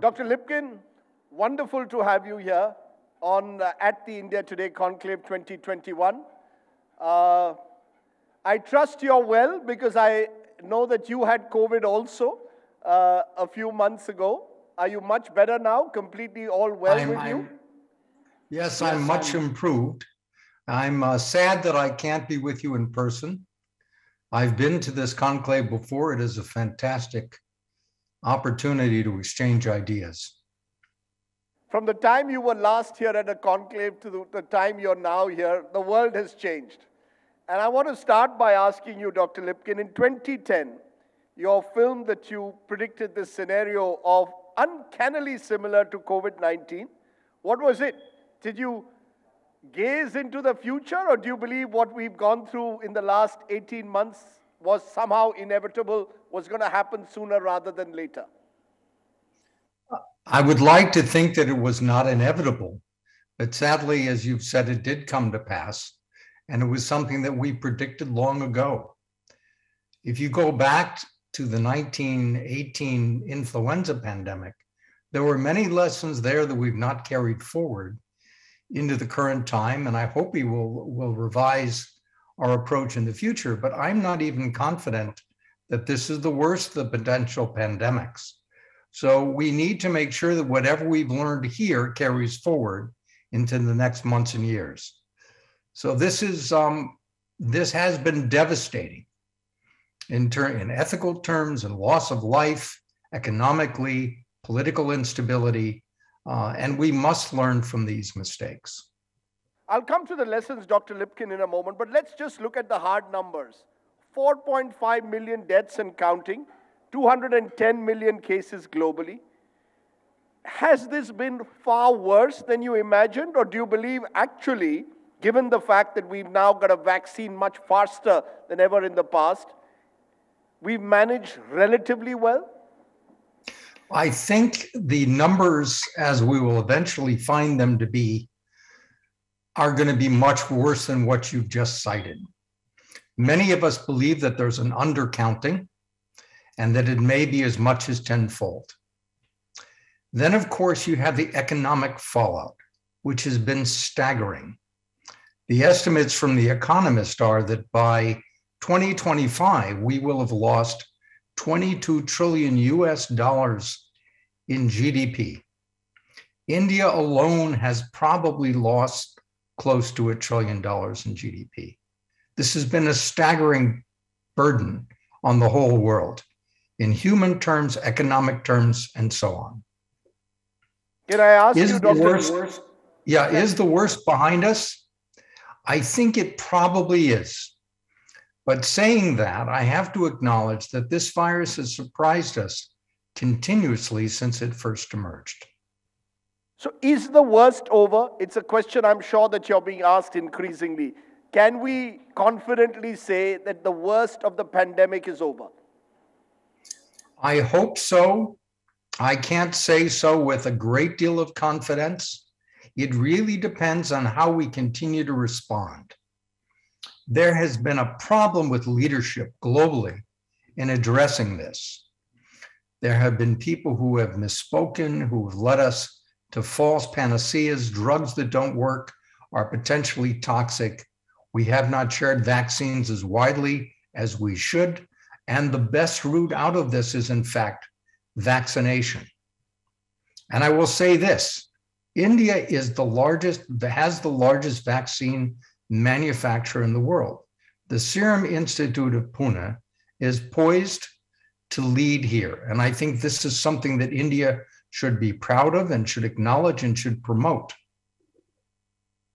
Dr. Lipkin, wonderful to have you here on uh, at the India Today Conclave 2021. Uh, I trust you're well because I know that you had COVID also uh, a few months ago. Are you much better now? Completely all well I'm- with I'm- you? Yes, I'm much improved. I'm uh, sad that I can't be with you in person. I've been to this conclave before. It is a fantastic opportunity to exchange ideas. From the time you were last here at a conclave to the, time you're now here, the world has changed. And I want to start by asking you, Dr. Lipkin, in 2010, your film that you predicted this scenario of uncannily similar to COVID 19, what was it? Did you gaze into the future, or do you believe what we've gone through in the last 18 months was somehow inevitable, was going to happen sooner rather than later? I would like to think that it was not inevitable, but sadly, as you've said, it did come to pass. And it was something that we predicted long ago. If you go back to the 1918 influenza pandemic, there were many lessons there that we've not carried forward into the current time. And I hope we will, will revise our approach in the future. But I'm not even confident that this is the worst of the potential pandemics. So we need to make sure that whatever we've learned here carries forward into the next months and years. So this is um, this has been devastating in turn in ethical terms and loss of life, economically, political instability, uh, and we must learn from these mistakes. I'll come to the lessons, Dr. Lipkin, in a moment, but let's just look at the hard numbers 4.5 million deaths and counting, 210 million cases globally. Has this been far worse than you imagined, or do you believe actually, given the fact that we've now got a vaccine much faster than ever in the past, we've managed relatively well? I think the numbers, as we will eventually find them to be, are going to be much worse than what you've just cited. Many of us believe that there's an undercounting and that it may be as much as tenfold. Then, of course, you have the economic fallout, which has been staggering. The estimates from The Economist are that by 2025, we will have lost 22 trillion US dollars in GDP. India alone has probably lost close to a trillion dollars in GDP. This has been a staggering burden on the whole world in human terms, economic terms, and so on. Can I ask Is you, the Dr. worst, yeah, is the worst behind us? I think it probably is. But saying that, I have to acknowledge that this virus has surprised us continuously since it first emerged. So, is the worst over? It's a question I'm sure that you're being asked increasingly. Can we confidently say that the worst of the pandemic is over? I hope so. I can't say so with a great deal of confidence. It really depends on how we continue to respond. There has been a problem with leadership globally in addressing this. There have been people who have misspoken, who have let us to false panaceas, drugs that don't work are potentially toxic. We have not shared vaccines as widely as we should. And the best route out of this is, in fact, vaccination. And I will say this India is the largest, has the largest vaccine manufacturer in the world. The Serum Institute of Pune is poised to lead here. And I think this is something that India should be proud of and should acknowledge and should promote.